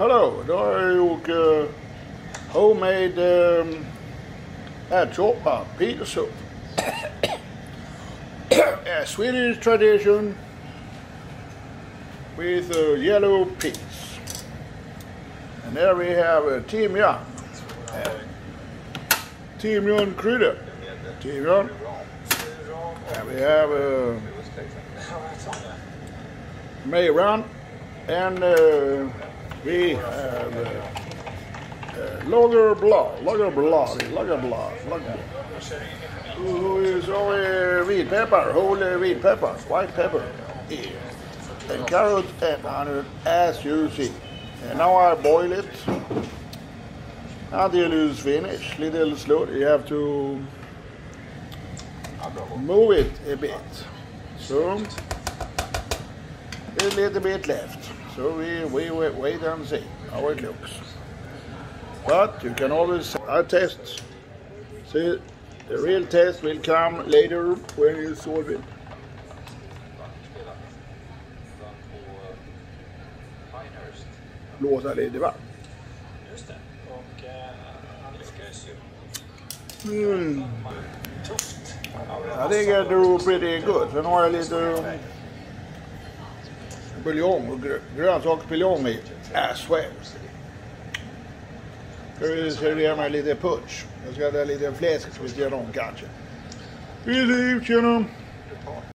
Har jag gjort uh, homemade um, pea soup. A Swedish tradition with uh, yellow peas. And there we have timjan. Uh, timjan krydda. Timjan. And we have uh, Mayron and uh, we have uh, uh, Lagerblad, Lagerblad, Lagerblad, who is Så har vi vitpeppar, red pepper, white pepper here. And carrot and onion as you see. And now I boil it until it's finished, little slow. You have to move it a bit. So a little bit left. So we, we wait, and see how it looks. But you can always I test. See, the real test will come later when you solve it. Blåsa lite va? Just det. Och eh, han lyckades ju. Mm. Tufft. I think I do pretty good. Sen har jag lite buljong och grönsaksbuljong i. Äh, As well. Ska vi servera med lite punch. Jag ska ha lite fläsk vid sidan om kanske. Vi ser ut genom